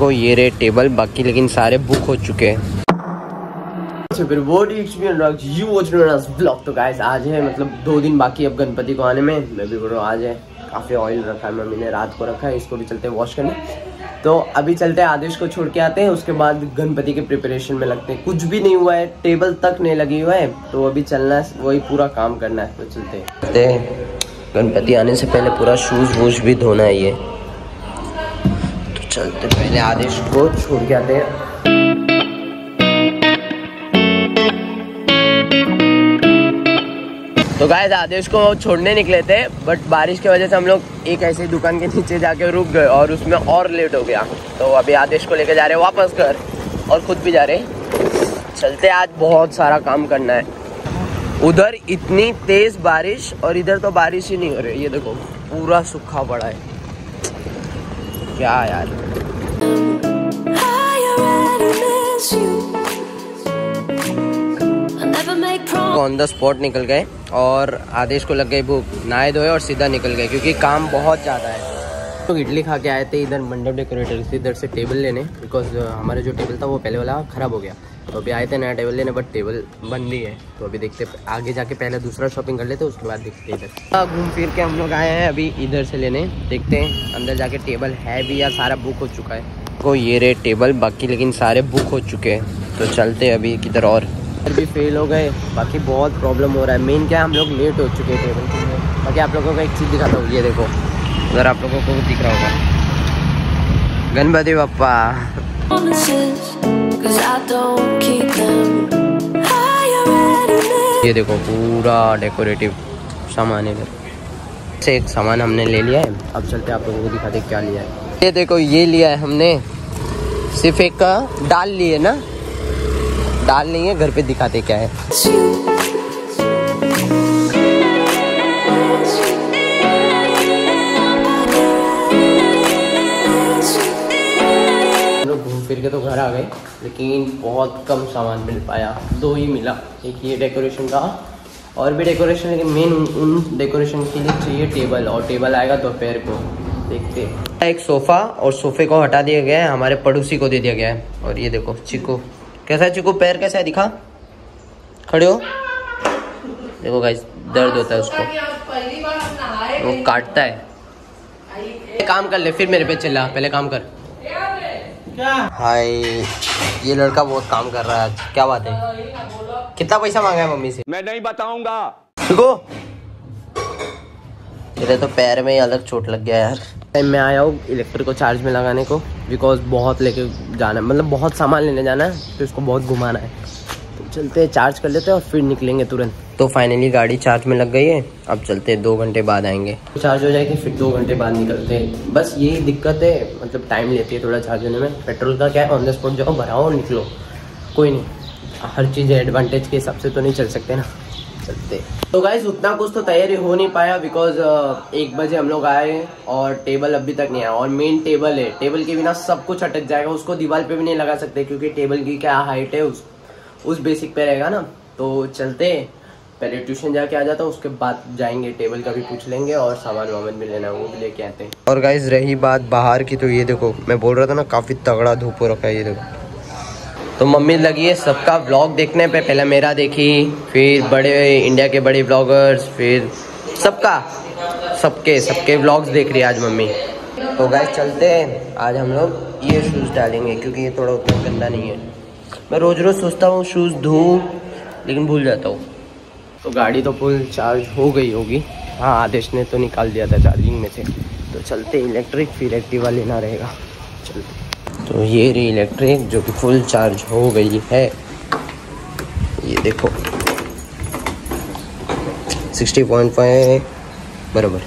को ये रे टेबल बाकी लेकिन सारे बुक हो चुके हैं। अच्छा फिर वो यू वॉच ब्लॉग तो गाइस आज है मतलब दो दिन बाकी अब गणपति को आने में। मैं भी बोल रहा हूँ आज है। काफ़ी ऑयल रखा है मम्मी ने रात को रखा है इसको भी चलते हैं वॉश करने। तो अभी चलते हैं आदेश को छोड़ के आते हैं उसके बाद गणपति के प्रिपरेशन में लगते हैं। कुछ भी नहीं हुआ है टेबल तक नहीं लगी हुआ है तो अभी चलना है वही पूरा काम करना है तो चलते हैं। गणपति आने से पहले पूरा शूज़ वूज भी धोना है ये। चलते पहले आदेश को छोड़ आते हैं तो गाय आदेश को छोड़ने निकले थे बट बारिश की वजह से हम लोग एक ऐसी दुकान के नीचे जाके रुक गए और उसमें और लेट हो गया। तो अभी आदेश को लेके जा रहे वापस घर और खुद भी जा रहे चलते आज बहुत सारा काम करना है। उधर इतनी तेज बारिश और इधर तो बारिश ही नहीं हो रही, ये देखो, पूरा सूखा पड़ा है। क्या यार? ऑन द स्पॉट निकल गए और आदेश को लग गई भूख नहाए धोए और सीधा निकल गए क्योंकि काम बहुत ज़्यादा है। तो इडली खा के आए थे इधर मंडप डेकोरेटर से इधर से टेबल लेने बिकॉज़ uh, हमारा जो टेबल था वो पहले वाला ख़राब हो गया। तो अभी आए थे नया टेबल लेने बट टेबल बंद ही है। तो अभी देखते आगे जाके पहले दूसरा शॉपिंग कर लेते उसके बाद देखते इधर। घूम फिर के हम लोग आए हैं अभी इधर से लेने। देखते हैं अंदर जाके टेबल है भी या सारा बुक हो चुका है। को ये रे टेबल बाकी लेकिन सारे बुक हो चुके हैं। तो चलते अभी किधर और। भी फेल हो गए बाकी बहुत प्रॉब्लम हो रहा है। मेन क्या हम लोग लेट हो चुके हैं टेबल के लिए। बाकी आप लोगों को एक चीज़ दिखाता हूँ ये देखो। अगर आप लोगों को दिख रहा होगा। गणपति बप्पा। ये देखो पूरा डेकोरेटिव सामान इधर। से एक सामान हमने ले लिया है। अब चलते आप लोगों को दिखाते क्या लिया है। ये देखो ये लिया है हमने। सिर्फ़ एक का डाल लिए ना? डाल नहीं है घर पे दिखाते क्या है। घूम फिर के तो घर आ गए लेकिन बहुत कम सामान मिल पाया। दो ही मिला एक ये डेकोरेशन का और भी डेकोरेशन लेकिन मेन उन डेकोरेशन के लिए चाहिए टेबल और टेबल आएगा दोपहर को। देखते एक सोफा और सोफे को हटा दिया गया है हमारे पड़ोसी को दे दिया गया है। और ये देखो चिको कैसा है चिको पैर कैसा है दिखा? खड़े हो? देखो गाइस दर्द होता है उसको। वो काटता है। काम कर ले फिर मेरे पे चिल्ला पहले काम कर। हाय ये लड़का बहुत काम कर रहा है क्या बात है? कितना पैसा मांगा है मम्मी से? मैं नहीं बताऊँगा। मेरे तो पैर में ही अलग चोट लग गया यार। मैं आया हूँ इलेक्ट्रिक को चार्ज में लगाने को बिकॉज़ बहुत लेके जाना है। मतलब बहुत सामान लेने जाना है तो इसको बहुत घुमाना है। चलते हैं चार्ज कर लेते हैं और फिर निकलेंगे तुरंत। तो फाइनली गाड़ी चार्ज में लग गई है। अब चलते हैं दो घंटे बाद आएँगे। चार्ज हो जाएगी फिर दो घंटे बाद निकलते हैं। बस यही दिक्कत है मतलब टाइम लेती है थोड़ा चार्ज होने में। पेट्रोल का क्या है ऑन द स्पॉट जाओ भराओ और निकलो। कोई नहीं हर चीज़ एडवांटेज के हिसाब से तो नहीं चल सकते ना। चलते तो गाइज़ उतना कुछ तो तैयारी हो नहीं पाया बिकॉज़ uh, एक बजे हम लोग आए और टेबल अभी तक नहीं आया। और मेन टेबल है टेबल के बिना सब कुछ अटक जाएगा उसको दीवार पे भी नहीं लगा सकते क्योंकि टेबल की क्या हाइट है उस उस बेसिक पे रहेगा ना तो चलते पहले ट्यूशन जाके आ जाता उसके बाद जाएँगे टेबल का भी पूछ लेंगे और सामान वामान भी लेना, वो भी लेके आते हैं। और गाइज़ रही बात बाहर की तो ये देखो, मैं बोल रहा था ना, काफ़ी तगड़ा धूप हो रखा है, ये देखो। तो मम्मी लगी है सबका ब्लॉग देखने पे, पहले मेरा देखी, फिर बड़े इंडिया के बड़े ब्लॉगर्स फिर सबका, सबके सबके ब्लॉग्स देख रही है आज मम्मी। तो गैस चलते हैं। आज हम लोग ये शूज़ डालेंगे, क्योंकि ये थोड़ा उतना गंदा नहीं है। मैं रोज़ रोज़ सोचता हूँ शूज़ धो लेकिन भूल जाता हूँ। तो गाड़ी तो फुल चार्ज हो गई होगी। हाँ आदेश ने तो निकाल दिया था चार्जिंग में से। तो चलते इलेक्ट्रिक फिर एक्टिवा लेना रहेगा। चलते तो ये रही इलेक्ट्रिक जो कि फुल चार्ज हो गई है। ये देखो। 60.5 बराबर।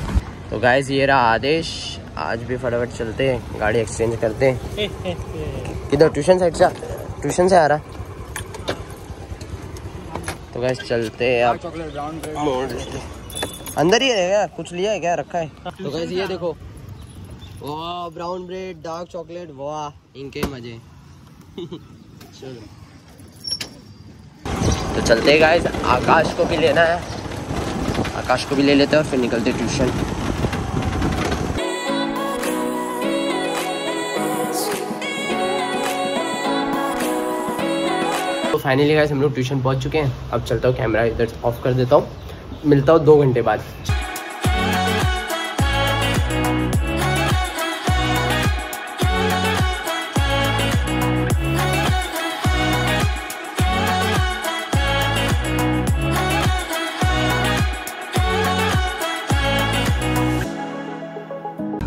तो गाइस ये रहा आदेश। आज भी फटाफट चलते हैं गाड़ी एक्सचेंज करते हैं। किधर ट्यूशन साइड से ट्यूशन से आ रहा तो गाइस चलते हैं आप अंदर ही रहेगा कुछ लिया है क्या? रखा है। तो गाइस ये देखो। वाह ब्राउन ब्रेड डार्क चॉकलेट वाह, इनके मज़े। चलो। तो चलते गाइस आकाश को भी लेना है। आकाश को भी ले लेते हैं और फिर निकलते ट्यूशन। फाइनली गाइस हम लोग ट्यूशन पहुँच चुके हैं। अब चलता हूँ कैमरा इधर ऑफ़ कर देता हूँ। मिलता हूँ दो घंटे बाद।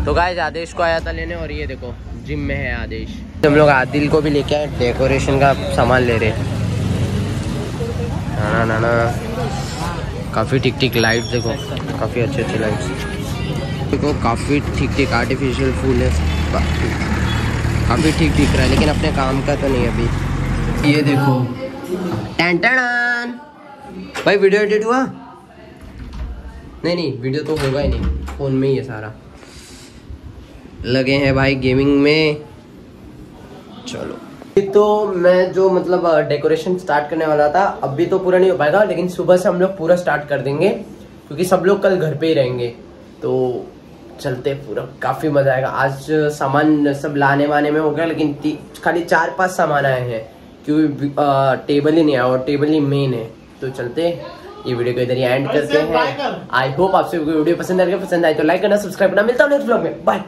तो गाइस आदेश को आया था लेने और ये देखो जिम में है आदेश। हम लोग आदिल को भी लेके आए डेकोरेशन का सामान ले रहे ना ना ना काफ़ी ठीक ठीक लाइट देखो, काफ़ी अच्छे अच्छे लाइट्स देखो, काफ़ी ठीक ठीक आर्टिफिशियल फूल है। काफ़ी ठीक दिख रहा है, लेकिन अपने काम का तो नहीं अभी। ये देखो। भाई वीडियो एडिट हुआ? नहीं नहीं वीडियो तो होगा ही नहीं। फ़ोन में ही है सारा। लगे हैं भाई गेमिंग में। चलो। तो मैं जो मतलब डेकोरेशन स्टार्ट करने वाला था अभी तो पूरा नहीं हो पाएगा लेकिन सुबह से हम लोग पूरा स्टार्ट कर देंगे क्योंकि सब लोग कल घर पे ही रहेंगे। तो चलते पूरा काफ़ी मज़ा आएगा। आज सामान सब लाने वाने में हो गया लेकिन खाली चार पाँच सामान आए हैं क्योंकि टेबल ही नहीं आया और टेबल ही मेन है। तो चलते ये वीडियो को इधर ही एंड करते हैं। आई होप आपसे वीडियो पसंद आ गया पसंद आए तो लाइक करना सब्सक्राइब करना। मिलता हूँ नेक्स्ट ब्लॉग में। बाय